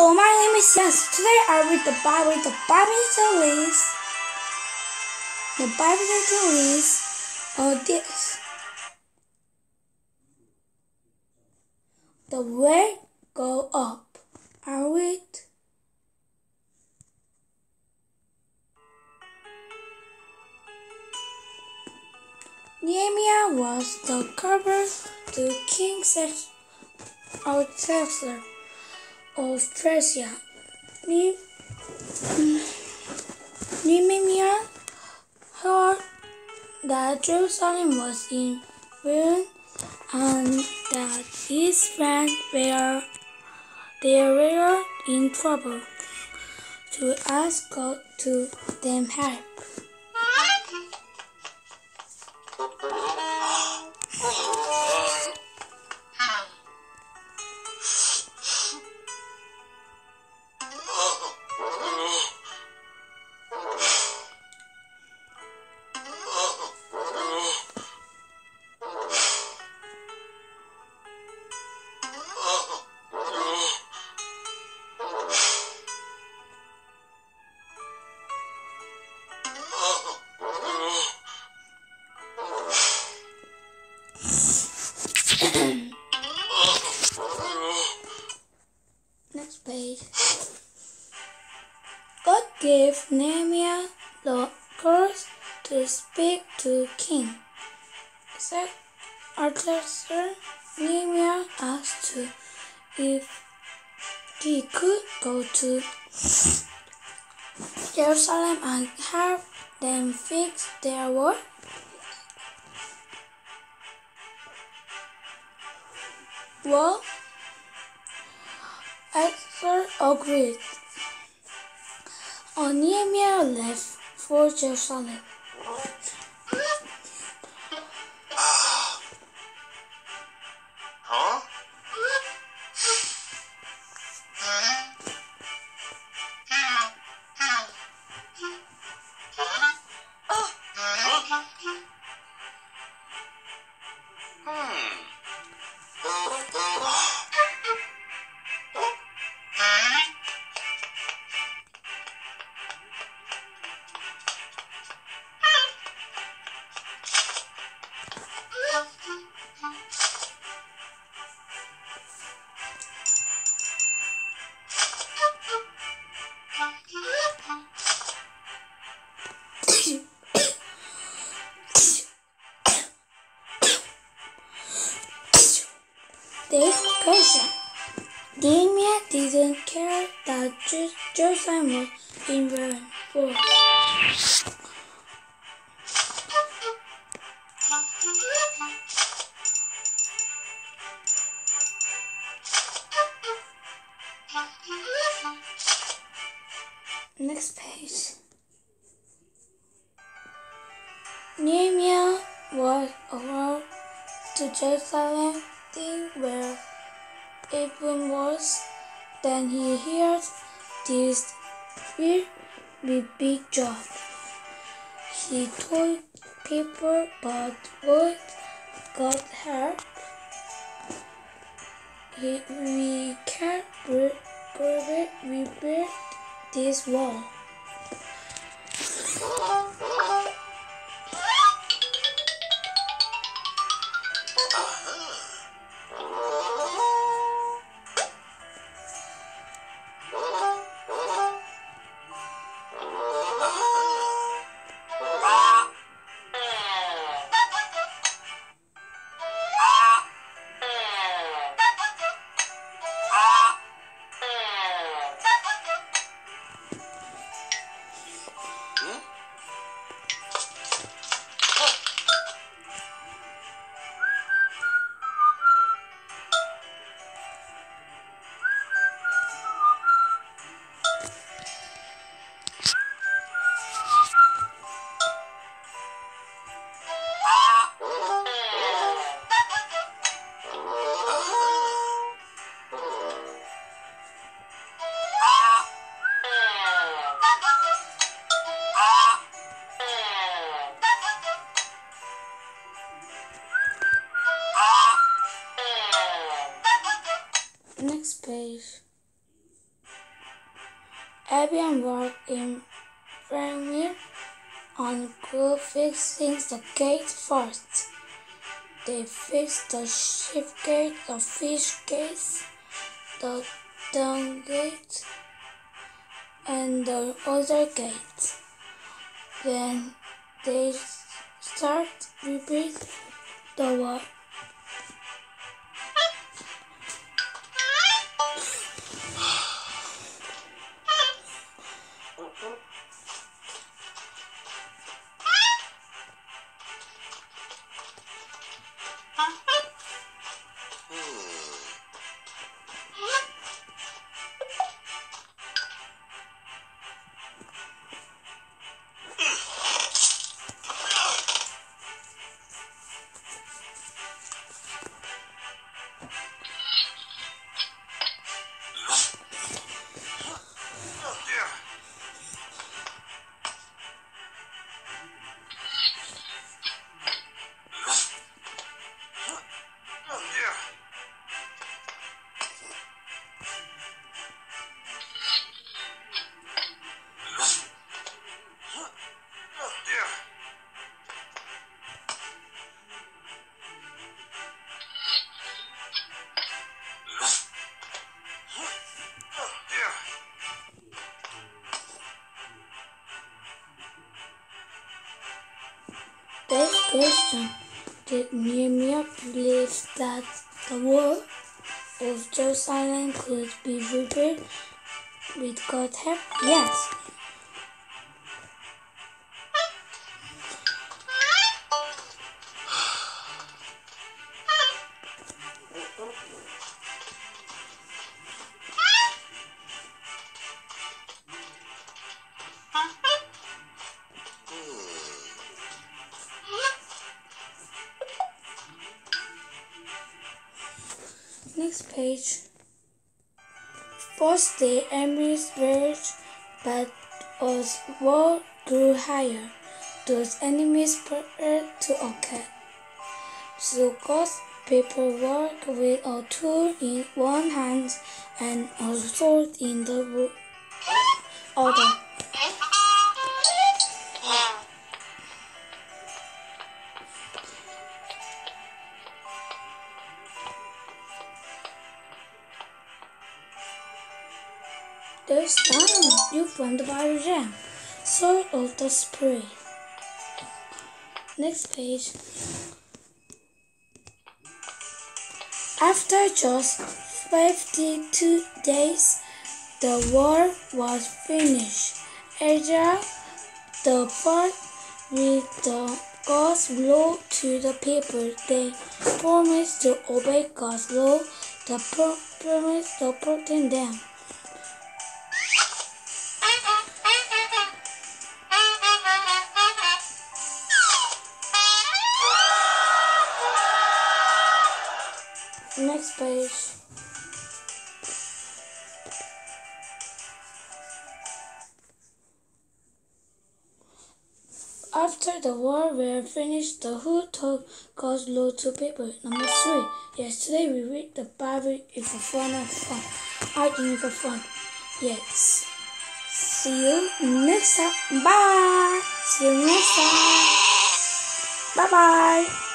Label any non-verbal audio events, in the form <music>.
Hello, my name is Jens. Today I read the Bible, the Bible says, the Bible says, oh this. The way go up. I read. Nehemiah was the cover to King Artaxerxes of Persia. Nehemiah heard that Jerusalem was in ruin and that his friends were they were in trouble to ask God to them help. <laughs> Next page. God gave Nehemiah the courage to speak to king. Said Artaxerxes, Nehemiah asked if he could go to Jerusalem and help them fix their wall. Well, Esther agreed. And Nehemiah left for Jerusalem. This question. Nehemiah didn't care that Jerusalem was in. For next page. Nehemiah was allowed to Jerusalem. Things were even worse than he heard this will be big job. He told people but would God help. He, we can't re- rebuild this wall. Abian worked in Premier on crew fixing the gate first. They fixed the ship gate, the fish gate, the dung gate, and the other gates. Then they start rebuild the wall. This question did Nehemiah believe that the wall of Jerusalem could be rebuilt with God's help? Yes. Page. First the enemies raged, but as war grew higher, those enemies prepared to attack. So God's people worked with a tool in one hand and a sword in the other. The Bible Jam, Sword of the Spirit. Next page. After just 52 days, the war was finished. Ezra, the part with the God's law to the people, they promised to obey God's law, the promise to protect them. Next page. After the war were finished, the who took God's law to people. Number three. Yesterday we read the Bible if for fun uh, and fun. I think for fun. Yes. See you next time. Bye. See you next time. Bye bye.